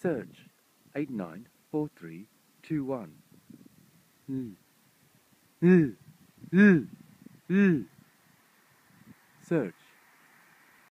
Search 894321. Hmm. Hmm. Hmm. Search